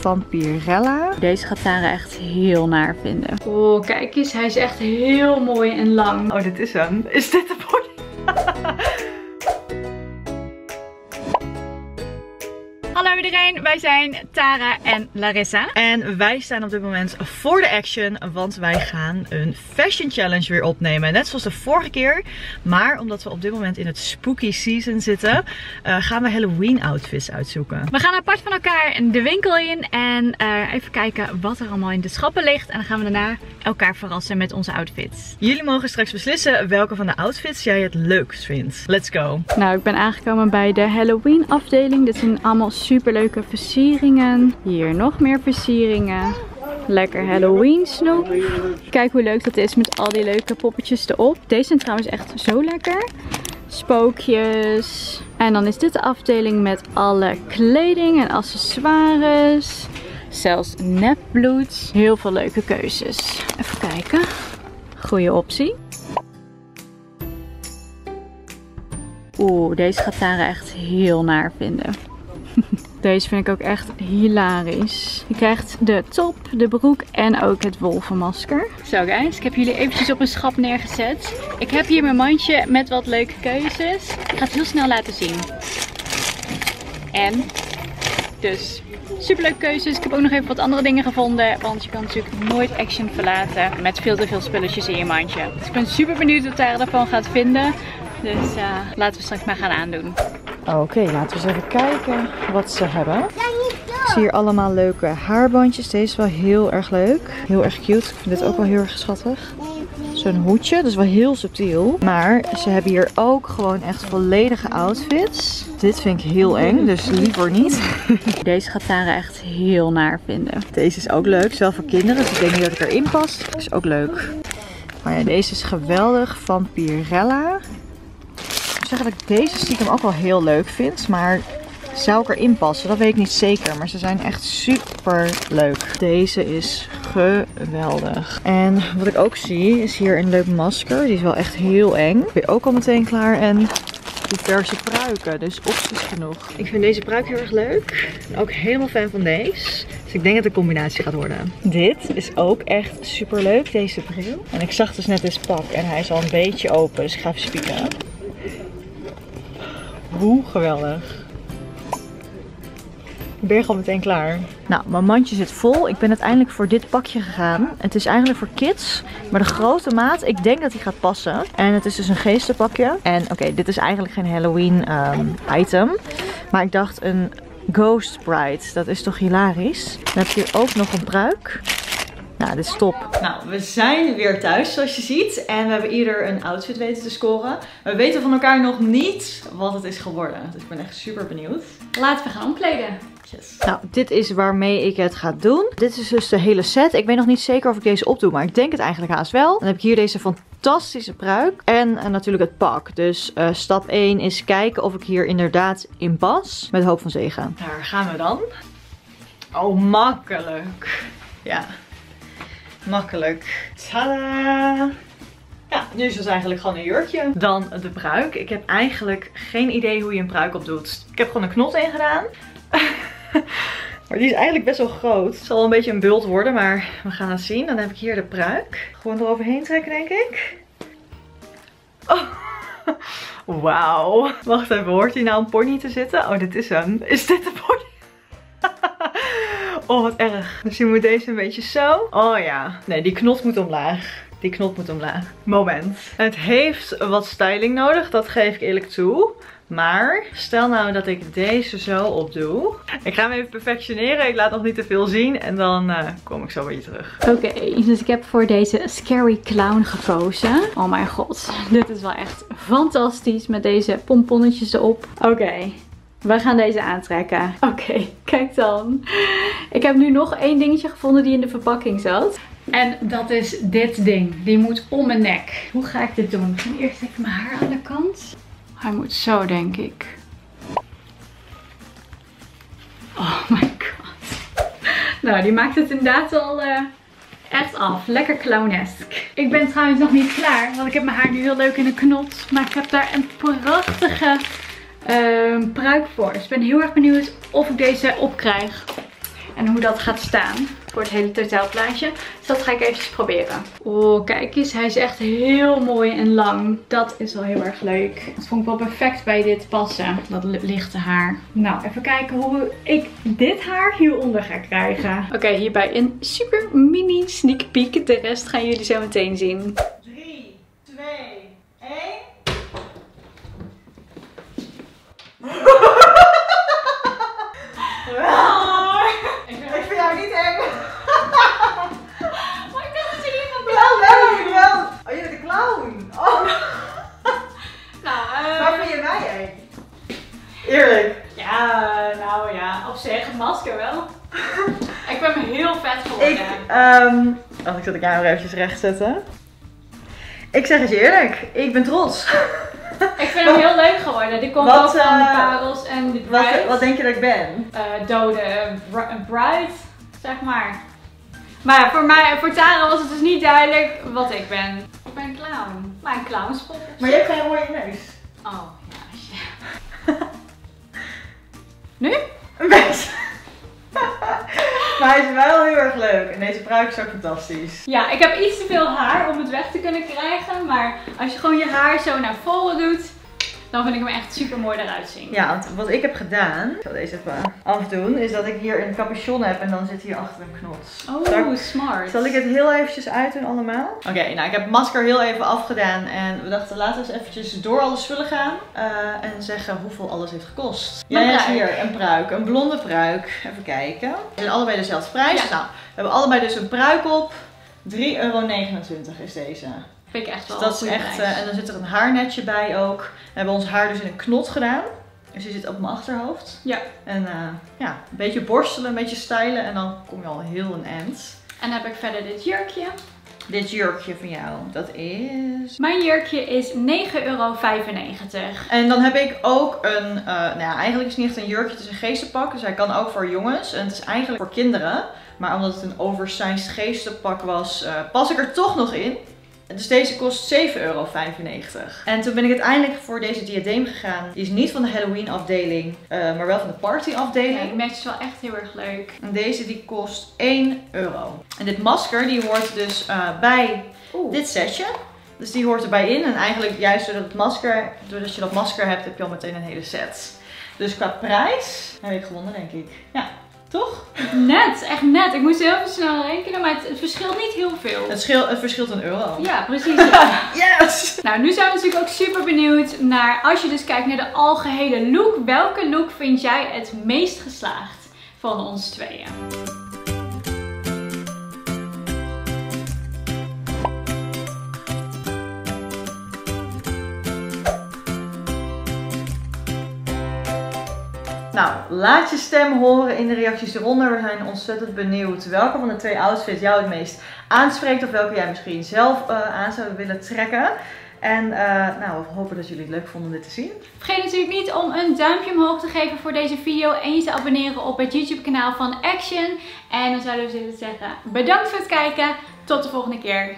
van Pirella. Deze gaat Tara echt heel naar vinden. Oh, kijk eens. Hij is echt heel mooi en lang. Oh, dit is hem. Is dit de body? Hallo iedereen, wij zijn Tara en Larissa. En wij staan op dit moment voor de action, want wij gaan een fashion challenge weer opnemen. Net zoals de vorige keer, maar omdat we op dit moment in het spooky season zitten, uh, gaan we Halloween outfits uitzoeken. We gaan apart van elkaar de winkel in en uh, even kijken wat er allemaal in de schappen ligt. En dan gaan we daarna elkaar verrassen met onze outfits. Jullie mogen straks beslissen welke van de outfits jij het leukst vindt. Let's go! Nou, ik ben aangekomen bij de Halloween afdeling. Dit zijn allemaal super leuke versieringen. Hier nog meer versieringen. Lekker Halloween snoep. Kijk hoe leuk dat is met al die leuke poppetjes erop. Deze zijn trouwens echt zo lekker. Spookjes. En dan is dit de afdeling met alle kleding en accessoires. Zelfs nepbloed. Heel veel leuke keuzes. Even kijken. Goeie optie. Oeh, deze gaat Tara echt heel naar vinden. Deze vind ik ook echt hilarisch. Je krijgt de top, de broek en ook het wolvenmasker. Zo guys, ik heb jullie eventjes op een schap neergezet. Ik heb hier mijn mandje met wat leuke keuzes. Ik ga het heel snel laten zien. En dus superleuke keuzes. Ik heb ook nog even wat andere dingen gevonden. Want je kan natuurlijk nooit Action verlaten met veel te veel spulletjes in je mandje. Dus ik ben super benieuwd wat daar ervan gaat vinden. Dus uh, laten we straks maar gaan aandoen. Oké, laten we eens even kijken wat ze hebben. Ik zie hier allemaal leuke haarbandjes. Deze is wel heel erg leuk. Heel erg cute. Ik vind dit ook wel heel erg schattig. Zo'n hoedje. Dat is wel heel subtiel. Maar ze hebben hier ook gewoon echt volledige outfits. Dit vind ik heel eng, dus liever niet. Deze gaat Tara echt heel naar vinden. Deze is ook leuk, zelf voor kinderen. Dus ik denk niet dat ik erin pas. Is ook leuk. Maar ja, deze is geweldig van Pirella zeggen dat ik deze stiekem ook wel heel leuk vind. Maar zou ik erin passen? Dat weet ik niet zeker. Maar ze zijn echt super leuk. Deze is geweldig. En wat ik ook zie is hier een leuk masker. Die is wel echt heel eng. Ben je ook al meteen klaar. En diverse pruiken. Dus opties genoeg. Ik vind deze pruik heel erg leuk. Ook helemaal fan van deze. Dus ik denk dat het een combinatie gaat worden. Dit is ook echt super leuk. Deze bril. En ik zag dus net deze pak. En hij is al een beetje open. Dus ik ga even spieken. Hoe geweldig. Ik ben gewoon meteen klaar. Nou, mijn mandje zit vol. Ik ben uiteindelijk voor dit pakje gegaan. Het is eigenlijk voor kids. Maar de grote maat, ik denk dat die gaat passen. En het is dus een geestenpakje. En oké, dit is eigenlijk geen Halloween um, item. Maar ik dacht een Ghost Bride. Dat is toch hilarisch. Dan heb je hier ook nog een pruik. Nou, dit is top. Nou, we zijn weer thuis zoals je ziet. En we hebben ieder een outfit weten te scoren. We weten van elkaar nog niet wat het is geworden. Dus ik ben echt super benieuwd. Laten we gaan omkleden. Yes. Nou, dit is waarmee ik het ga doen. Dit is dus de hele set. Ik weet nog niet zeker of ik deze opdoe, maar ik denk het eigenlijk haast wel. Dan heb ik hier deze fantastische pruik. En uh, natuurlijk het pak. Dus uh, stap 1 is kijken of ik hier inderdaad in pas. Met hoop van zegen. Daar gaan we dan. Oh, makkelijk. Ja, Makkelijk. Tada! Ja, nu is het eigenlijk gewoon een jurkje. Dan de pruik. Ik heb eigenlijk geen idee hoe je een pruik opdoet. Ik heb gewoon een knot ingedaan. maar die is eigenlijk best wel groot. Het zal een beetje een bult worden, maar we gaan het zien. Dan heb ik hier de pruik. Gewoon eroverheen trekken, denk ik. Oh. Wauw. Wacht even, hoort hier nou een pony te zitten? Oh, dit is hem. Is dit de pony? Oh, wat erg. Dus je moet deze een beetje zo. Oh ja. Nee, die knot moet omlaag. Die knot moet omlaag. Moment. Het heeft wat styling nodig, dat geef ik eerlijk toe. Maar stel nou dat ik deze zo opdoe. Ik ga hem even perfectioneren. Ik laat nog niet te veel zien. En dan uh, kom ik zo weer terug. Oké, dus ik heb voor deze Scary Clown gekozen. Oh mijn god. Dit is wel echt fantastisch met deze pomponnetjes erop. Oké, we gaan deze aantrekken. Oké, kijk dan. Ik heb nu nog één dingetje gevonden die in de verpakking zat. En dat is dit ding. Die moet om mijn nek. Hoe ga ik dit doen? Ik ga eerst even mijn haar aan de kant. Hij moet zo, denk ik. Oh my god. Nou, die maakt het inderdaad al uh, echt af. Lekker clownesk. Ik ben trouwens nog niet klaar. Want ik heb mijn haar nu heel leuk in een knot. Maar ik heb daar een prachtige um, pruik voor. Dus ik ben heel erg benieuwd of ik deze opkrijg. En hoe dat gaat staan voor het hele totaalplaatje. Dus dat ga ik even proberen. Oh, kijk eens. Hij is echt heel mooi en lang. Dat is wel heel erg leuk. Dat vond ik wel perfect bij dit passen. Dat lichte haar. Nou, even kijken hoe ik dit haar hieronder ga krijgen. Oké, hierbij een super mini sneak peek. De rest gaan jullie zo meteen zien. 3, 2, 1. Ik vind jou niet eng. Maar ik dacht dat jullie van Wel leuk, wel. Oh, je bent een clown. Oh. Nou, eh, Waar vind je mij eng? Eerlijk. Ja, nou ja, op zich, het masker wel. ik ben me heel vet geworden. Ik, ehm oh, ik de camera eventjes recht zetten. Ik zeg eens eerlijk, ik ben trots. Ik vind hem heel leuk geworden. Die komt Wat, ook van de eh, parels en de Wat, bride. wat denk je dat ik ben? eh, dode eh, br- bride, zeg maar. Maar voor mij, voor Tara was het dus niet duidelijk wat ik ben. Ik ben een clown. Maar een clownspop. Maar je hebt geen mooie neus. Oh, leuk. En deze pruik is ook fantastisch. Ja, ik heb iets te veel haar om het weg te kunnen krijgen. Maar als je gewoon je haar zo naar voren doet, dan vind ik hem echt super mooi eruit zien. Ja, want wat ik heb gedaan, ik zal deze even afdoen, is dat ik hier een capuchon heb en dan zit hier achter een knots. Zal ik- Oh, smart. Zal ik het heel eventjes uitdoen allemaal? Oké, nou ik heb het masker heel even afgedaan en we dachten laten we eens eventjes door alle spullen gaan eh, en zeggen hoeveel alles heeft gekost. Jij hebt hier een pruik, een blonde pruik. Even kijken. Ze zijn allebei dezelfde prijs. Ja. Nou, we hebben allebei dus een pruik op. 3,29 euro is deze. Vind ik echt wel Dus dat is echt, eh, en dan zit er een haarnetje bij ook. We hebben ons haar dus in een knot gedaan. Dus die zit op mijn achterhoofd. Ja. En eh, ja, een beetje borstelen, een beetje stylen en dan kom je al heel een end. En dan heb ik verder dit jurkje. Dit jurkje van jou, dat is... Mijn jurkje is 9,95 euro. En dan heb ik ook een, eh, nou ja, eigenlijk is het niet echt een jurkje, het is een geestenpak. Dus hij kan ook voor jongens en het is eigenlijk voor kinderen. Maar omdat het een oversized geestenpak was, pas ik er toch nog in. Dus deze kost 7,95 euro. En toen ben ik uiteindelijk voor deze diadeem gegaan. Die is niet van de Halloween afdeling, eh, maar wel van de party Ja, afdeling. die match is wel echt heel erg leuk. En deze die kost 1 euro. En dit masker die hoort dus eh, bij Oeh. dit setje. Dus die hoort erbij in. En eigenlijk juist doordat, het masker, doordat je dat masker hebt, heb je al meteen een hele set. Dus qua prijs heb ik gewonnen denk ik. Ja, toch? Net, echt net. Ik moest heel even snel rekenen, maar het, het verschilt niet heel veel. Het, schil, het verschilt een euro. Ja, precies. Yes! nou, nu zijn we natuurlijk ook super benieuwd naar, als je dus kijkt naar de algehele look, welke look vind jij het meest geslaagd van ons tweeën? Nou, laat je stem horen in de reacties eronder. We zijn ontzettend benieuwd welke van de twee outfits jou het meest aanspreekt. Of welke jij misschien zelf eh, aan zou willen trekken. En eh, nou, we hopen dat jullie het leuk vonden dit te zien. Vergeet natuurlijk niet om een duimpje omhoog te geven voor deze video en je te abonneren op het YouTube kanaal van Action. En dan zouden we zeggen, bedankt voor het kijken. Tot de volgende keer.